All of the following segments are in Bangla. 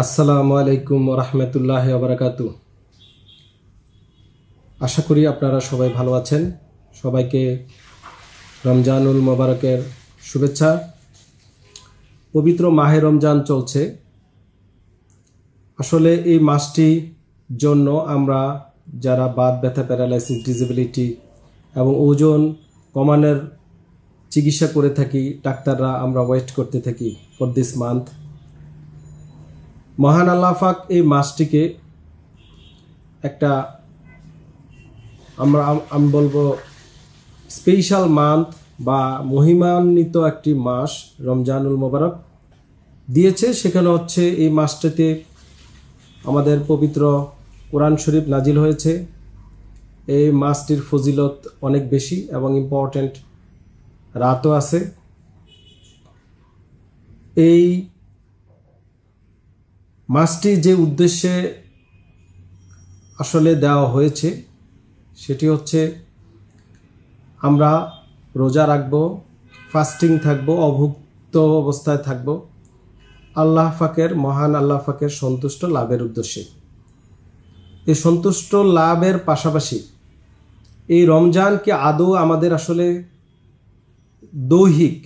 আসসালামু আলাইকুম রহমতুল্লাহ বারাকাতু আশা করি আপনারা সবাই ভালো আছেন। সবাইকে রমজানুল মোবারকের শুভেচ্ছা। পবিত্র মাহে রমজান চলছে। আসলে এই মাসটি জন্য আমরা যারা বাদ ব্যথা, প্যারালাইসিস ডিসেবিলিটি এবং ওজন কমানোর চিকিৎসা করে থাকি, ডাক্তাররা আমরা ওয়েট করতে থাকি ফর দিস মান্থ মহান আল্লাহাক এই মাসটিকে একটা আমরা আমি বলব স্পেশাল মান্থ বা মহিমান্বিত একটি মাস, রমজানুল মোবারক দিয়েছে। সেখানে হচ্ছে এই মাসটাতে আমাদের পবিত্র কোরআন শরীফ নাজিল হয়েছে। এই মাসটির ফজিলত অনেক বেশি এবং ইম্পর্ট্যান্ট রাতও আছে। এই মাসটি যে উদ্দেশ্যে আসলে দেওয়া হয়েছে, সেটি হচ্ছে আমরা রোজা রাখব ফাস্টিং থাকব, অভুক্ত অবস্থায় থাকব। আল্লাহ ফাকের মহান আল্লাহ ফাকের সন্তুষ্ট লাভের উদ্দেশ্যে। এই সন্তুষ্ট লাভের পাশাপাশি এই রমজানকে আদৌ আমাদের আসলে দৈহিক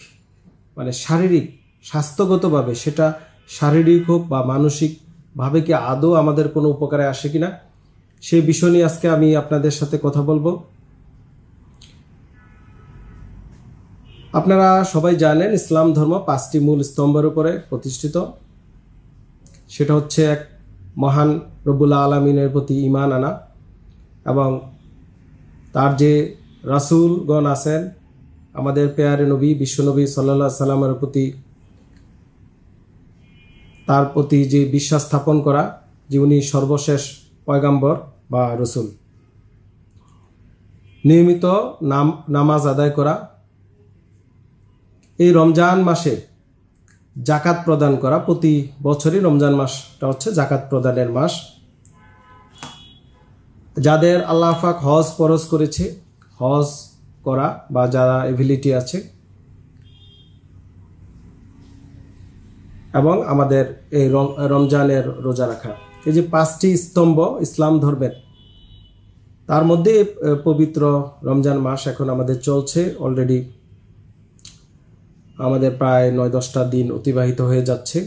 মানে শারীরিক, স্বাস্থ্যগতভাবে সেটা শারীরিক হোক বা মানসিকভাবে কি আদৌ আমাদের কোনো উপকারে আসে কিনা সেই বিষয় নিয়ে আজকে আমি আপনাদের সাথে কথা বলব। আপনারা সবাই জানেন ইসলাম ধর্ম পাঁচটি মূল স্তম্ভের উপরে প্রতিষ্ঠিত। সেটা হচ্ছে এক মহান রবুল্লা আলমিনের প্রতি ইমান আনা এবং তার যে রাসুলগণ আছেন, আমাদের পেয়ারে নবী বিশ্বনবী সাল্লা সাল্লামের প্রতি তার প্রতি যে বিশ্বাস স্থাপন করা, যে উনি সর্বশেষ পয়গাম্বর বা রসুল। নিয়মিত নাম, নামাজ আদায় করা। এই রমজান মাসে জাকাত প্রদান করা। প্রতি বছরই রমজান মাসটা হচ্ছে জাকাত প্রদানের মাস। যাদের আল্লাহাক হজ পরশ করেছে, হজ করা বা যারা এভিলিটি আছে এবং আমাদের এই রমজানের রোজা রাখা। এই যে পাঁচটি স্তম্ভ ইসলাম ধর্মের, তার মধ্যে পবিত্র রমজান মাস এখন আমাদের চলছে। অলরেডি আমাদের প্রায় নয় দশটা দিন অতিবাহিত হয়ে যাচ্ছে।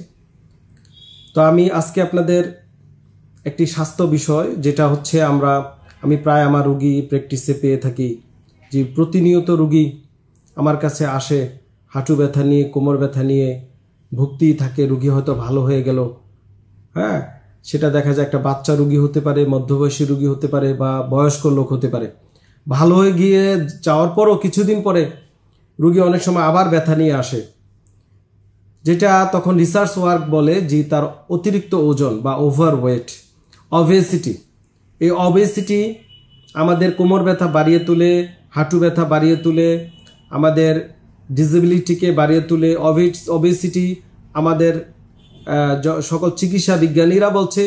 তো আমি আজকে আপনাদের একটি স্বাস্থ্য বিষয়, যেটা হচ্ছে আমরা, আমি প্রায় আমার রুগী প্র্যাকটিসে পেয়ে থাকি। যে প্রতিনিয়ত রুগী আমার কাছে আসে, হাঁটু ব্যথা নিয়ে, কোমর ব্যথা নিয়ে ভুক্তি থাকে, রুগী হয়তো ভালো হয়ে গেল। হ্যাঁ? সেটা দেখা যায় একটা বাচ্চা রুগী হতে পারে, মধ্যবয়সী রুগী হতে পারে বা বয়স্ক লোক হতে পারে। ভালো হয়ে গিয়ে যাওয়ার পরও কিছুদিন পরে রুগী অনেক সময় আবার ব্যথা নিয়ে আসে। যেটা তখন রিসার্চ ওয়ার্ক বলে যে তার অতিরিক্ত ওজন বা ওভার ওয়েট অবেসিটি এই অবেসিটি আমাদের কোমর ব্যথা বাড়িয়ে তুলে, হাঁটু ব্যথা বাড়িয়ে তুলে, আমাদের ডিসেবিলিটিকে বাড়িয়ে তুলে অবেসিটি আমাদের সকল চিকিৎসা বিজ্ঞানীরা বলছে।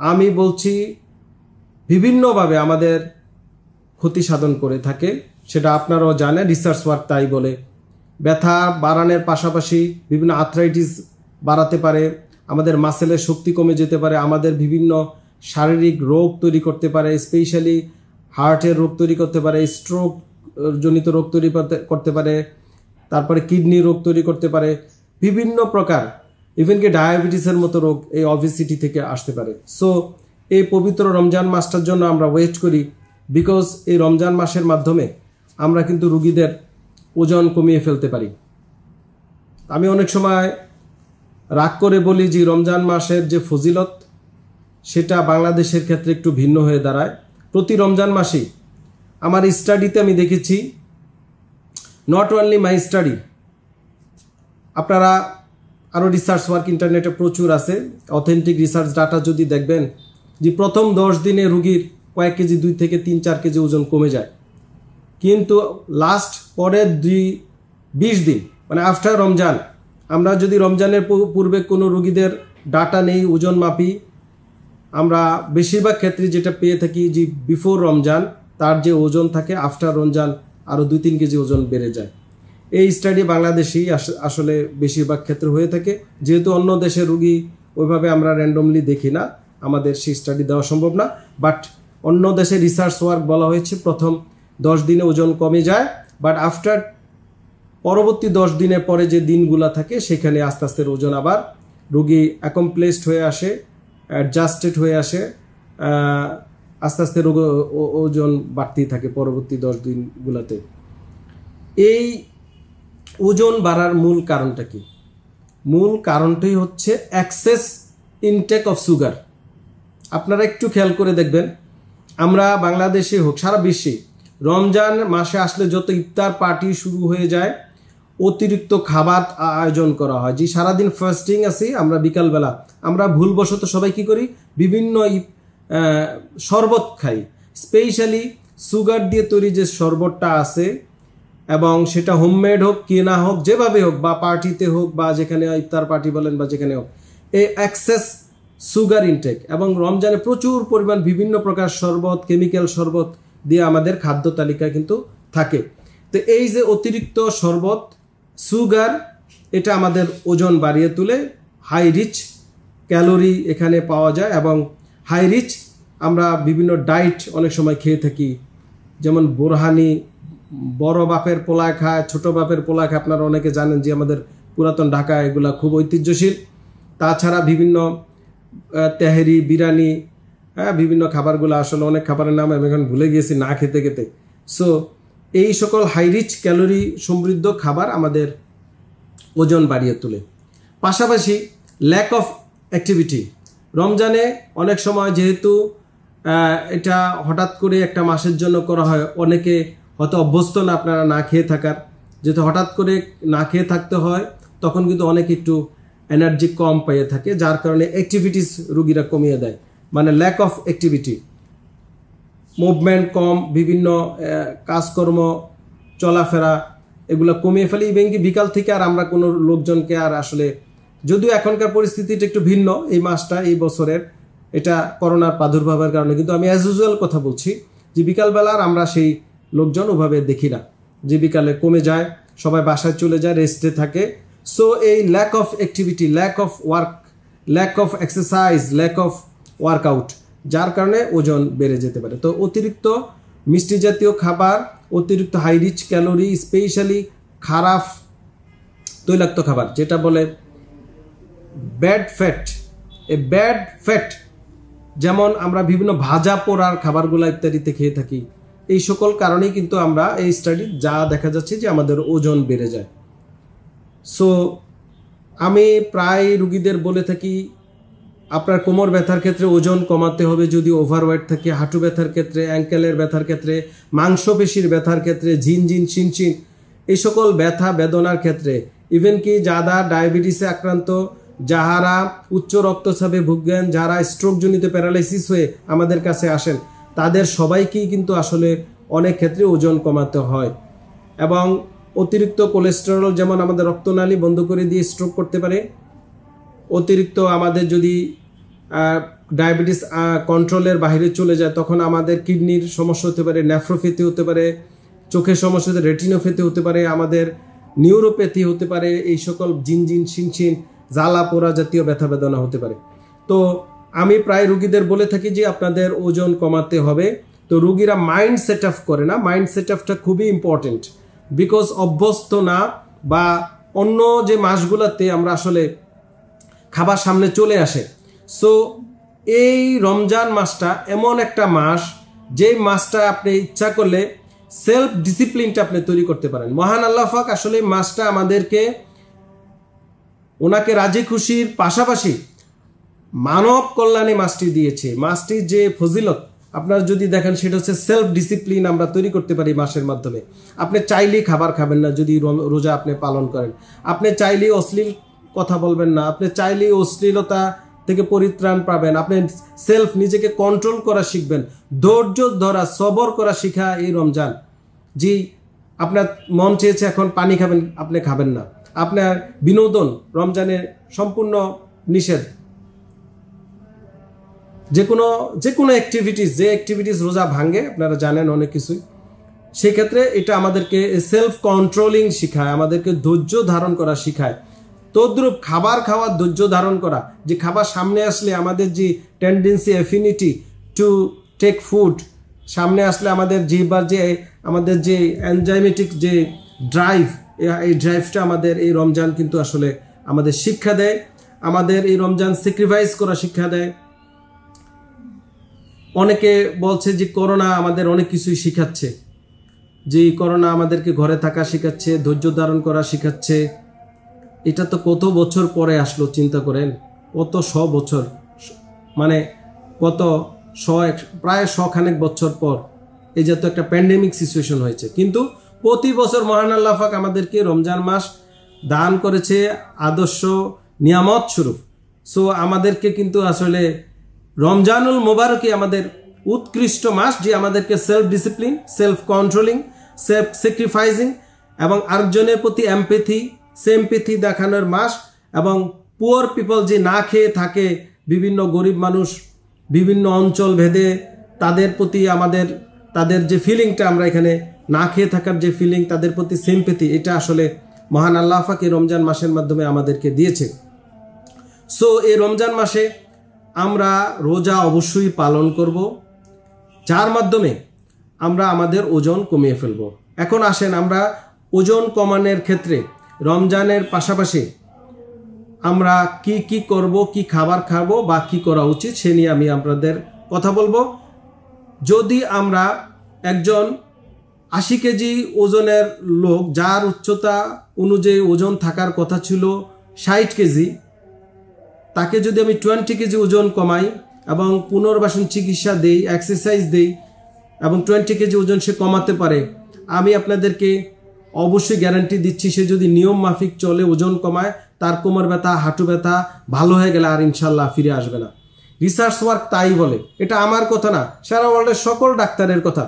আমি বলছি, বিভিন্নভাবে আমাদের ক্ষতি সাধন করে থাকে, সেটা আপনারাও জানেন রিসার্চ ওয়ার্ক তাই বলে। ব্যথা বাড়ানোর পাশাপাশি বিভিন্ন আর্থ্রাইটিস বাড়াতে পারে, আমাদের মাসেলের শক্তি কমে যেতে পারে, আমাদের বিভিন্ন শারীরিক রোগ তৈরি করতে পারে স্পেশালি হার্টের রোগ তৈরি করতে পারে স্ট্রোক জনিত রোগ তৈরি করতে পারে। তারপরে কিডনি রোগ তৈরি করতে পারে, বিভিন্ন প্রকার ইভেন কি ডায়াবেটিসের মতো রোগ এই অভিসিটি থেকে আসতে পারে। সো এই পবিত্র রমজান মাসটার জন্য আমরা ওয়েট করি বিকজ এই রমজান মাসের মাধ্যমে আমরা কিন্তু রুগীদের ওজন কমিয়ে ফেলতে পারি। আমি অনেক সময় রাগ করে বলি যে রমজান মাসের যে ফজিলত, সেটা বাংলাদেশের ক্ষেত্রে একটু ভিন্ন হয়ে দাঁড়ায়। প্রতি রমজান মাসেই আমার স্টাডিতে আমি দেখেছি নট অনলি মাই স্টাডি আপনারা আরও রিসার্চ ওয়ার্ক ইন্টারনেটে প্রচুর আছে। অথেন্টিক রিসার্চ ডাটা যদি দেখবেন, যে প্রথম দশ দিনে রুগীর কয়েক কেজি, দুই থেকে তিন, চার কেজি ওজন কমে যায়। কিন্তু লাস্ট পরের দুই, বিশ দিন মানে আফটার রমজান, আমরা যদি রমজানের পূর্বে কোনো রুগীদের ডাটা নেই, ওজন মাপি, আমরা বেশিরভাগ ক্ষেত্রে যেটা পেয়ে থাকি যে বিফোর রমজান, তার যে ওজন থাকে আফটার রমজান আরও দুই তিন কেজি ওজন বেড়ে যায়। এই স্টাডি বাংলাদেশেই আসলে বেশিরভাগ ক্ষেত্রে হয়ে থাকে। যেহেতু অন্য দেশের রুগী ওইভাবে আমরা র্যান্ডমলি দেখি না, আমাদের সেই স্টাডি দেওয়া সম্ভব না। বাট অন্য দেশে রিসার্চ ওয়ার্ক বলা হয়েছে, প্রথম দশ দিনে ওজন কমে যায়। বাট আফটার পরবর্তী দশ দিনের পরে যে দিনগুলা থাকে, সেখানে আস্তে আস্তে ওজন আবার রুগী অ্যাকমপ্লেসড হয়ে আসে অ্যাডজাস্টেড হয়ে আসে আস্তে আস্তে রোগ ওজন বাড়তেই থাকে পরবর্তী দশ দিনগুলোতে। এই ওজন বাড়ার মূল কারণটা কি? মূল কারণটাই হচ্ছে অ্যাক্সেস ইনটেক অফ সুগার আপনারা একটু খেয়াল করে দেখবেন, আমরা বাংলাদেশে হোক, সারা বিশ্বে রমজান মাসে আসলে যত ইফতার পার্টি শুরু হয়ে যায়, অতিরিক্ত খাবার আয়োজন করা হয়। যে সারাদিন ফাস্টিং আছি, আমরা বিকালবেলা, আমরা ভুলবশত সবাই কি করি? বিভিন্ন শরবত খাই। স্পেশালি সুগার দিয়ে তৈরি যে শরবতটা আছে এবং সেটা হোমমেড হোক কেনা হোক, যেভাবে হোক, বা পার্টিতে হোক, বা যেখানে ইফতার পার্টি বলেন বা যেখানে হোক এই অ্যাক্সেস সুগার ইনটেক এবং রমজানে প্রচুর পরিমাণ বিভিন্ন প্রকার শরবত কেমিক্যাল শরবত দিয়ে আমাদের খাদ্য তালিকা কিন্তু থাকে। তো এই যে অতিরিক্ত শরবত সুগার এটা আমাদের ওজন বাড়িয়ে তুলে হাই রিচ ক্যালোরি এখানে পাওয়া যায় এবং হাই রিচ, আমরা বিভিন্ন ডায়েট অনেক সময় খেয়ে থাকি। যেমন বোরহানি, বড় বাপের পোলা খায়, ছোট বাপের পোলা খায়। আপনারা অনেকে জানেন যে আমাদের পুরাতন ঢাকা এগুলা খুব ঐতিহ্যশীল। তাছাড়া বিভিন্ন তেহারি, বিরিয়ানি হ্যাঁ বিভিন্ন খাবারগুলো আসলে অনেক খাবারের নাম আমি এখন ভুলে গিয়েছি না খেতে খেতে। সো এই সকল হাই রিচ, ক্যালোরি সমৃদ্ধ খাবার আমাদের ওজন বাড়িয়ে তোলে। পাশাপাশি ল্যাক অফ অ্যাক্টিভিটি রমজানে অনেক সময় যেহেতু এটা হঠাৎ করে একটা মাসের জন্য করা হয়, অনেকে হয়তো অভ্যস্ত না আপনারা না খেয়ে থাকার। যেহেতু হঠাৎ করে না খেয়ে থাকতে হয়, তখন কিন্তু অনেক একটু এনার্জি কম পেয়ে থাকে, যার কারণে অ্যাক্টিভিটিস রুগীরা কমিয়ে দেয় মানে ল্যাক অফ অ্যাক্টিভিটি মুভমেন্ট কম, বিভিন্ন কাজকর্ম, চলাফেরা, এগুলো কমিয়ে ফেলে ইভেন কি বিকাল থেকে আর আমরা কোনো লোকজনকে আর আসলে যদিও এখনকার পরিস্থিতিটা একটু ভিন্ন, এই মাসটা, এই বছরের। এটা করোনার প্রাদুর্ভাবের কারণে। কিন্তু আমি অ্যাজ ইউজুয়াল কথা বলছি যে বিকালবেলার আমরা সেই লোকজন ওভাবে দেখি না। যে বিকালে কমে যায়, সবাই বাসায় চলে যায় রেস্টে থাকে। সো এই lack of activity lack of work lack of exercise lack of workout যার কারণে ওজন বেড়ে যেতে পারে। তো অতিরিক্ত মিষ্টি জাতীয় খাবার, অতিরিক্ত হাই রিচ ক্যালোরি স্পেশালি খারাপ তৈলাক্ত খাবার, যেটা বলে ব্যাড ফ্যাট এ ব্যাড ফ্যাট যেমন আমরা বিভিন্ন ভাজা পোড়ার খাবারগুলো ইত্যাদিতে খেয়ে থাকি, এই সকল কারণেই কিন্তু আমরা এই স্টাডি যা দেখা যাচ্ছে যে আমাদের ওজন বেড়ে যায়। সো আমি প্রায় রুগীদের বলে থাকি, আপনার কোমর ব্যথার ক্ষেত্রে ওজন কমাতে হবে, যদি ওভারওয়েট থাকে, হাঁটু ব্যথার ক্ষেত্রে অ্যাঙ্কেলের ব্যথার ক্ষেত্রে, মাংসপেশির ব্যথার ক্ষেত্রে, ঝিনঝিন চিনচিন এই সকল ব্যথা বেদনার ক্ষেত্রে ইভেন কি যারা ডায়াবেটিসে আক্রান্ত যাহারা উচ্চ রক্তচাপে ভুগেন যারা স্ট্রোকজনিত প্যারালাইসিস হয়ে আমাদের কাছে আসেন, তাদের সবাইকেই কিন্তু আসলে অনেক ক্ষেত্রে ওজন কমাতে হয়। এবং অতিরিক্ত কোলেস্টেরল যেমন আমাদের রক্তনালী বন্ধ করে দিয়ে স্ট্রোক করতে পারে, অতিরিক্ত আমাদের যদি ডায়াবেটিস কন্ট্রোলের বাইরে চলে যায়, তখন আমাদের কিডনির সমস্যা হতে পারে নেফ্রোপ্যাথি হতে পারে, চোখের সমস্যা হতে রেটিনোপ্যাথি হতে পারে, আমাদের নিউরোপ্যাথি হতে পারে, এই সকল জিনজিন শিনচিন জ্বালা পোড়া জাতীয় ব্যথা বেদনা হতে পারে। তো আমি প্রায় রুগীদের বলে থাকি যে আপনাদের ওজন কমাতে হবে। তো রুগীরা মাইন্ড সেট আপ করে না। মাইন্ড সেট আপটা খুবই ইম্পর্টেন্ট বিকজ অভ্যস্ত না বা অন্য যে মাসগুলোতে আমরা আসলে খাবার সামনে চলে আসে। সো এই রমজান মাসটা এমন একটা মাস, যে মাসটা আপনি ইচ্ছা করলে সেলফ ডিসিপ্লিনটা আপনি তৈরি করতে পারেন। মহান আল্লাহ পাক আসলে মাসটা আমাদেরকে ওনাকে রাজি খুশির পাশাপাশি মানব কল্যাণে মাসটি দিয়েছে। মাসটির যে ফজিলত, আপনার যদি দেখেন সেটা হচ্ছে সেলফ ডিসিপ্লিন আমরা তৈরি করতে পারি মাসের মাধ্যমে। আপনি চাইলেই খাবার খাবেন না যদি রোজা আপনি পালন করেন। আপনি চাইলেই অশ্লীল কথা বলবেন না। আপনি চাইলেই অশ্লীলতা থেকে পরিত্রাণ পাবেন। আপনি সেলফ নিজেকে কন্ট্রোল করা শিখবেন। ধৈর্য ধরা, সবর করা শিখা এই রমজান। জি, আপনার মন চেয়েছে এখন পানি খাবেন, আপনি খাবেন না। আপনার বিনোদন রমজানের সম্পূর্ণ নিষেধ। যে কোনো যে কোনো অ্যাক্টিভিটিস যে অ্যাক্টিভিটিস রোজা ভাঙে, আপনারা জানেন অনেক কিছুই। সেক্ষেত্রে এটা আমাদেরকে সেলফ কন্ট্রোলিং শেখায়, আমাদেরকে ধৈর্য ধারণ করা শেখায়। তদ্রুপ খাবার খাওয়ার ধৈর্য ধারণ করা, যে খাবার সামনে আসলে আমাদের যে tendency affinity to take food সামনে আসলে আমাদের জিহ্বার যে, আমাদের যে অ্যানজাইমেটিক যে ড্রাইভ এই ড্রাইভটা আমাদের এই রমজান কিন্তু আসলে আমাদের শিক্ষা দেয়। আমাদের এই রমজান স্যাক্রিফাইস করা শিক্ষা দেয়। অনেকে বলছে যে, করোনা আমাদের অনেক কিছুই শিখাচ্ছে। যে করোনা আমাদেরকে ঘরে থাকা শেখাচ্ছে, ধৈর্য ধারণ করা শেখাচ্ছে। এটা তো কত বছর পরে আসলো, চিন্তা করেন? কত শ বছর? মানে কত শ প্রায় শখানেক বছর পর এই যত একটা প্যান্ডেমিক সিচুয়েশন হয়েছে। কিন্তু প্রতি বছর মহান আল্লাহাক আমাদেরকে রমজান মাস দান করেছে আদর্শ নিয়ামত স্বরূপ। সো আমাদেরকে কিন্তু আসলে রমজানুল মোবারকই আমাদের উৎকৃষ্ট মাস যে আমাদেরকে self discipline self controlling self sacrificing এবং আরেকজনের প্রতি এমপেথি সেমপেথি দেখানোর মাস এবং পুয়ার পিপল যে না খেয়ে থাকে বিভিন্ন গরিব মানুষ, বিভিন্ন অঞ্চল ভেদে তাদের প্রতি আমাদের, তাদের যে ফিলিংটা আমরা এখানে না খেয়ে থাকার যে ফিলিং তাদের প্রতি সেমপেথি এটা আসলে মহান আল্লাহাকে রমজান মাসের মাধ্যমে আমাদেরকে দিয়েছে সো এই রমজান মাসে আমরা রোজা অবশ্যই পালন করব, যার মাধ্যমে আমরা আমাদের ওজন কমিয়ে ফেলব। এখন আসেন আমরা ওজন কমানোর ক্ষেত্রে রমজানের পাশাপাশি আমরা কি কি করব, কি খাবার খাব বা কি করা উচিত, সে নিয়ে আমি আপনাদের কথা বলব। যদি আমরা একজন আশি কেজি ওজনের লোক যার উচ্চতা অনুযায়ী ওজন থাকার কথা ছিল ষাট কেজি, তাকে যদি আমি টোয়েন্টি কেজি ওজন কমাই এবং পুনর্বাসন চিকিৎসা দেই এক্সারসাইজ দেই এবং টোয়েন্টি কেজি ওজন সে কমাতে পারে, আমি আপনাদেরকে অবশ্যই গ্যারান্টি দিচ্ছি সে যদি নিয়ম মাফিক চলে ওজন কমায়, তার কোমর ব্যথা, হাঁটু ব্যথা ভালো হয়ে গেলে আর ইনশাল্লাহ ফিরে আসবে না। রিসার্চ ওয়ার্ক তাই বলে। এটা আমার কথা না, সারা ওয়ার্ল্ডের সকল ডাক্তারের কথা।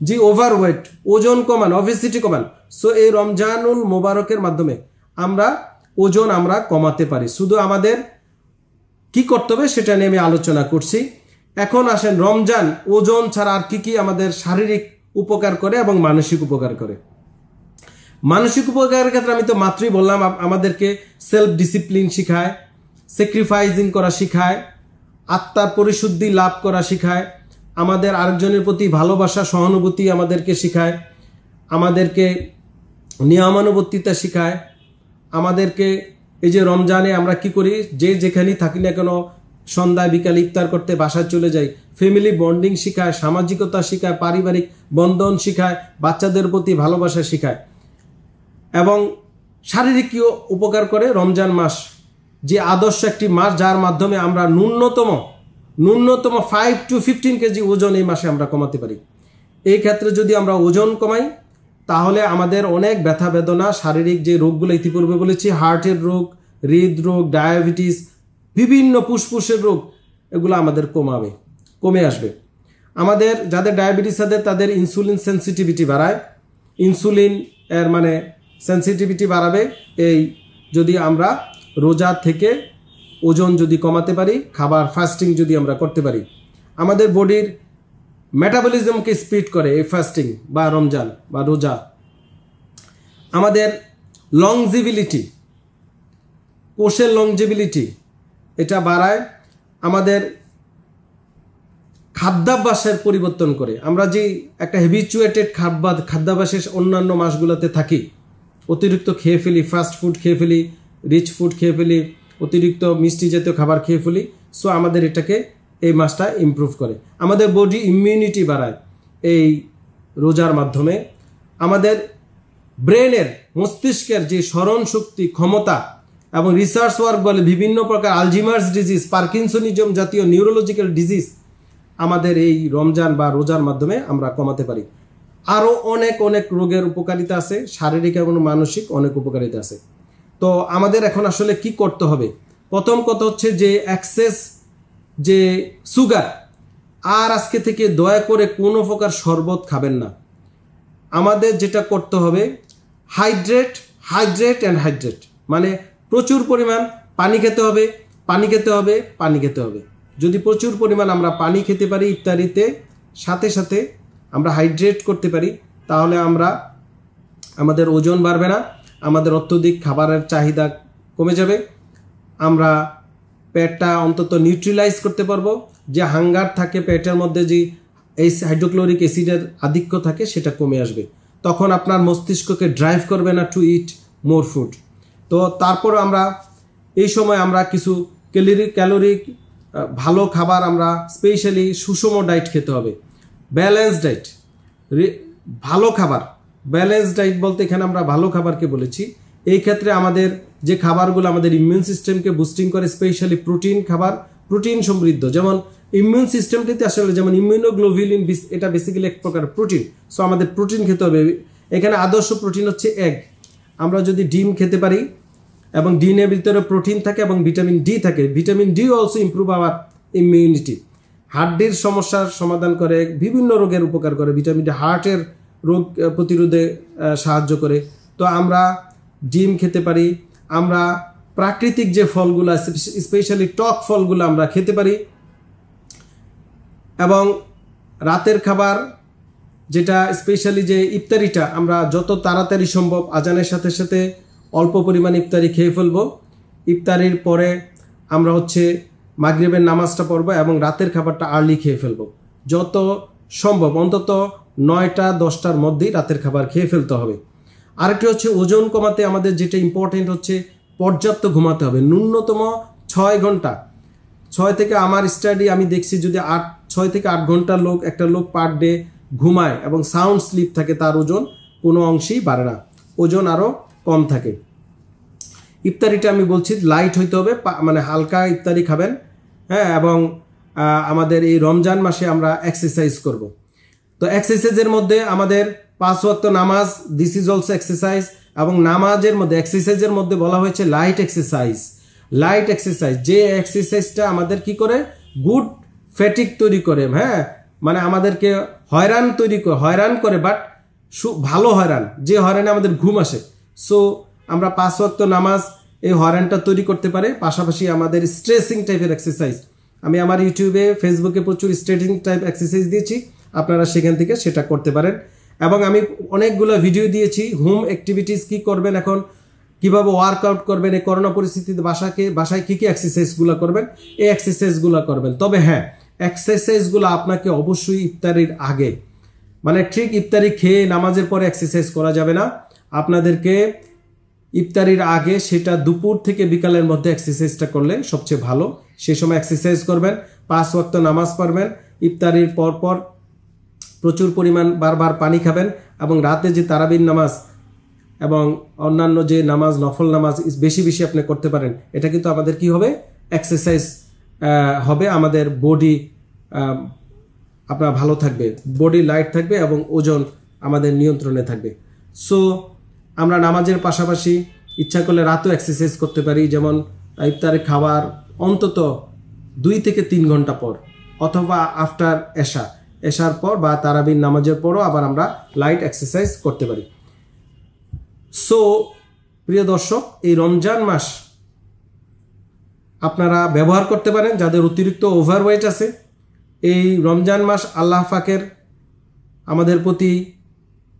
যে ওভারওয়েট ওজন কমান অফিসিটি কমান। সো এই রমজানুল মোবারকের মাধ্যমে আমরা ওজন আমরা কমাতে পারি। শুধু আমাদের কি করতে হবে সেটা নিয়ে আমি আলোচনা করছি। এখন আসেন, রমজান ওজন ছাড়া আর কি কি আমাদের শারীরিক উপকার করে এবং মানসিক উপকার করে? মানসিক উপকারের ক্ষেত্রে আমি তো মাত্রই বললাম আমাদেরকে সেলফ ডিসিপ্লিন শিখায় স্যাক্রিফাইজিং করা শিখায়, আত্মার পরিশুদ্ধি লাভ করা শিখায় আমাদের আরেকজনের প্রতি ভালোবাসা, সহানুভূতি আমাদেরকে শেখায়, আমাদেরকে নিয়মানুবর্তিতা শিখায়, আমাদেরকে এই যে রমজানে আমরা কি করি? যে যেখানেই থাকি না কেন, সন্ধ্যায়, বিকালে ইফতার করতে বাসায় চলে যাই। ফ্যামিলি বন্ডিং শিখায়, সামাজিকতা শিখায়, পারিবারিক বন্ধন শিখায়, বাচ্চাদের প্রতি ভালোবাসা শিখায়। এবং শারীরিক উপকার করে রমজান মাস, যে আদর্শ একটি মাস, যার মাধ্যমে আমরা ন্যূনতম ন্যূনতম ফাইভ টু ফিফটিন কেজি ওজন এই মাসে আমরা কমাতে পারি। এই ক্ষেত্রে যদি আমরা ওজন কমাই, তাহলে আমাদের অনেক ব্যথা বেদনা, শারীরিক যে রোগগুলো ইতিপূর্বে বলেছি হার্টের রোগ, হৃদরোগ ডায়াবেটিস বিভিন্ন ফুসফুসের রোগ, এগুলো আমাদের কমাবে, কমে আসবে। আমাদের যাদের ডায়াবেটিস আছে, তাদের ইনসুলিন সেন্সিটিভিটি বাড়ায়। ইনসুলিন এর মানে সেন্সিটিভিটি বাড়াবে। এই যদি আমরা রোজা থেকে ওজন যদি কমাতে পারি, খাবার ফাস্টিং যদি আমরা করতে পারি। আমাদের বডির মেটাবলিজমকে স্পিড করে এই ফাস্টিং বা রমজান বা রোজা। আমাদের লংজিবিলিটি কোষের লংজিবিলিটি এটা বাড়ায়, আমাদের খাদ্যাভ্যাসের পরিবর্তন করে। আমরা যে একটা হেবিচুয়েটেড খাদ্যা খাদ্যাভ্যাসের অন্যান্য মাসগুলোতে থাকি, অতিরিক্ত খেয়ে ফেলি ফাস্ট ফুড খেয়ে ফেলি রিচ ফুড খেয়ে ফেলি অতিরিক্ত মিষ্টি জাতীয় খাবার খেয়ে ফেলি। সো আমাদের এটাকে এই মাসটা ইমপ্রুভ করে। আমাদের বডি ইমিউনিটি বাড়ায় এই রোজার মাধ্যমে। আমাদের ব্রেনের মস্তিষ্কের যে স্মরণ শক্তি, ক্ষমতা এবং রিসার্চ ওয়ার্ক বলে বিভিন্ন প্রকার আলজিমার্স ডিজিজ পার্কিনসনিজম জাতীয় নিউরোলজিক্যাল ডিজিজ আমাদের এই রমজান বা রোজার মাধ্যমে আমরা কমাতে পারি। আরও অনেক অনেক রোগের উপকারিতা আছে, শারীরিক এবং মানসিক অনেক উপকারিতা আছে। তো আমাদের এখন আসলে কি করতে হবে? প্রথম কথা হচ্ছে যে অ্যাক্সেস যে সুগার আর আজকে থেকে দয়া করে কোনো প্রকার শরবত খাবেন না। আমাদের যেটা করতে হবে হাইড্রেট হাইড্রেট অ্যান্ড হাইড্রেট মানে প্রচুর পরিমাণ পানি খেতে হবে, পানি খেতে হবে, পানি খেতে হবে। যদি প্রচুর পরিমাণ আমরা পানি খেতে পারি ইত্যাদিতে সাথে সাথে আমরা হাইড্রেট করতে পারি, তাহলে আমরা, আমাদের ওজন বাড়বে না। আমাদের অত্যধিক খাবারের চাহিদা কমে যাবে। আমরা পেটটা অন্তত নিউট্রিলাইজ করতে পারব। যে হাঙ্গার থাকে পেটের মধ্যে যে এই হাইড্রোক্লোরিক অ্যাসিডের আধিক্য থাকে, সেটা কমে আসবে। তখন আপনার মস্তিষ্ককে ড্রাইভ করবে না টু ইট মোর ফুড তো তারপর আমরা এই সময় আমরা কিছু ক্যালোরি ক্যালোরিক ভালো খাবার আমরা স্পেশালি সুষম ডায়েট খেতে হবে। ব্যালেন্স ডায়েট ভালো খাবার। ব্যালেন্স ডায়েট বলতে এখানে আমরা ভালো খাবারকে বলেছি। এই ক্ষেত্রে আমাদের যে খাবারগুলো আমাদের ইমিউন সিস্টেমকে বুস্টিং করে স্পেশালি প্রোটিন খাবার প্রোটিন সমৃদ্ধ। যেমন ইমিউন সিস্টেমটিতে আসলে যেমন ইমিউনোগ্লোভিলিন এটা বেসিক্যালি এক প্রকার প্রোটিন সো আমাদের প্রোটিন খেতে হবে। এখানে আদর্শ প্রোটিন হচ্ছে এগ আমরা যদি ডিম খেতে পারি এবং ডিমের ভিতরে প্রোটিন থাকে এবং ভিটামিন ডি থাকে vitamin D also improve our immunity হার্টের সমস্যার সমাধান করে, বিভিন্ন রোগের উপকার করে। ভিটামিন ডি হার্টের রোগ প্রতিরোধে সাহায্য করে। তো আমরা ডিম খেতে পারি, আমরা প্রাকৃতিক যে ফলগুলো স্পেশালি টক ফলগুলো আমরা খেতে পারি। এবং রাতের খাবার যেটা স্পেশালি যে ইফতারিটা, আমরা যত তাড়াতাড়ি সম্ভব আজানের সাথে সাথে অল্প পরিমাণ ইফতারি খেয়ে ফেলব। ইফতারির পরে আমরা হচ্ছে মাগরীবের নামাজটা পড়ব এবং রাতের খাবারটা আর্লি খেয়ে ফেলব। যত সম্ভব, অন্তত নয়টা, দশটার মধ্যেই রাতের খাবার খেয়ে ফেলতে হবে। আরেকটি হচ্ছে, ওজন কমাতে আমাদের যেটা ইম্পর্টেন্ট হচ্ছে, পর্যাপ্ত ঘুমাতে হবে। ন্যূনতম ছয় ঘণ্টা। ছয় থেকে আমার স্টাডি আমি দেখছি যদি আট, ছয় থেকে আট ঘণ্টা লোক, একটা লোক পার ডে ঘুমায় এবং সাউন্ড স্লিপ থাকে, তার ওজন কোনো অংশেই বাড়ে না। ওজন আরও কম থাকে। ইফতারিটা আমি বলছি লাইট হইতে হবে মানে হালকা ইফতারি খাবেন হ্যাঁ এবং আমাদের এই রমজান মাসে আমরা এক্সারসাইজ করব। তো এক্সারসাইজের মধ্যে আমাদের পাঁচ ওয়াক্ত নামাজ দিস ইজ অলসো এক্সারসাইজ এবং নামাজের মধ্যে এক্সারসাইজের মধ্যে বলা হয়েছে লাইট এক্সারসাইজ লাইট এক্সারসাইজ যে এক্সারসাইজটা আমাদের কি করে? গুড ফ্যাটিক তৈরি করে হ্যাঁ? মানে আমাদেরকে হয়রান তৈরি করে, হয়রান করে বাট সু ভালো হয়রান, যে হয়রানে আমাদের ঘুম আসে। সো আমরা পাঁচ ওয়াক্ত নামাজ এই হয়রানটা তৈরি করতে পারে, পাশাপাশি আমাদের স্ট্রেসিং টাইপের এক্সারসাইজ আমি আমার ইউটিউবে ফেসবুকে প্রচুর স্ট্রেটিং টাইপ এক্সারসাইজ দিয়েছি। আপনারা সেখান থেকে সেটা করতে পারেন। এবং আমি অনেকগুলো ভিডিও দিয়েছি হোম অ্যাক্টিভিটিস কি করবেন এখন, কীভাবে ওয়ার্কআউট করবেন, এই করোনা পরিস্থিতিতে বাসাকে বাসায় কী কী এক্সারসাইজগুলো করবেন, এই এক্সারসাইজগুলো করবেন। তবে হ্যাঁ এক্সারসাইজগুলো আপনাকে অবশ্যই ইফতারির আগে মানে ঠিক ইফতারি খেয়ে নামাজের পরে এক্সারসাইজ করা যাবে না। আপনাদেরকে ইফতারির আগে সেটা দুপুর থেকে বিকালের মধ্যে এক্সারসাইজটা করলে সবচেয়ে ভালো। সেই সময় এক্সারসাইজ করবেন, পাঁচ ওয়াক্ত নামাজ পড়বেন, ইফতারির পর পর প্রচুর পরিমাণ বারবার পানি খাবেন এবং রাতে যে তারাবিন নামাজ এবং অন্যান্য যে নামাজ, নফল নামাজ বেশি বেশি আপনি করতে পারেন, এটা কিন্তু আমাদের কি হবে? এক্সারসাইজ হবে আমাদের বডি আপনার ভালো থাকবে বডি লাইট থাকবে এবং ওজন আমাদের নিয়ন্ত্রণে থাকবে। সো আমরা নামাজের পাশাপাশি ইচ্ছা করলে রাতও এক্সারসাইজ করতে পারি, যেমন ইফতারে খাবার অন্তত দুই থেকে তিন ঘণ্টা পর অথবা আফটার এশা। এশার পর বা তারাবিন নামাজের পরও আবার আমরা লাইট এক্সারসাইজ করতে পারি। সো প্রিয় দর্শক, এই রমজান মাস আপনারা ব্যবহার করতে পারেন, যাদের অতিরিক্ত ওভারওয়েট আছে। এই রমজান মাস আল্লাহ ফাকের আমাদের প্রতি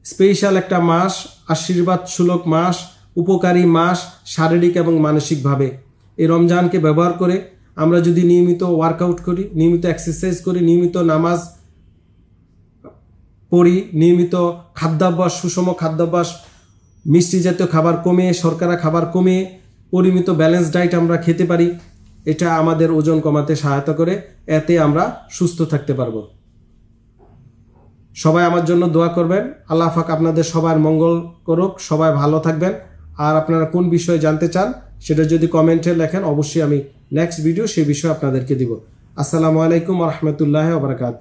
স্পেশাল একটা মাস আশীর্বাদ সুলক মাস, উপকারী মাস শারীরিক এবং মানসিকভাবে। এই রমজানকে ব্যবহার করে আমরা যদি নিয়মিত ওয়ার্কআউট করি, নিয়মিত এক্সারসাইজ করি, নিয়মিত নামাজ পড়ি নিয়মিত খাদ্যাভ্যাস, সুষম খাদ্যাভ্যাস, মিষ্টি জাতীয় খাবার কমিয়ে, শর্করা খাবার কমিয়ে, পরিমিত ব্যালেন্স ডায়েট আমরা খেতে পারি। এটা আমাদের ওজন কমাতে সহায়তা করে, এতে আমরা সুস্থ থাকতে পারব। সবাই আমার জন্য দোয়া করবেন। আল্লাহ ফাক আপনাদের সবার মঙ্গল করুক, সবাই ভালো থাকবেন। আর আপনারা কোন বিষয়ে জানতে চান, সেটা যদি কমেন্টে লেখেন, অবশ্যই আমি নেক্সট ভিডিও সেই বিষয়ে আপনাদেরকে দিব। আসসালামু আলাইকুম রহমতুল্লাহ বারকাত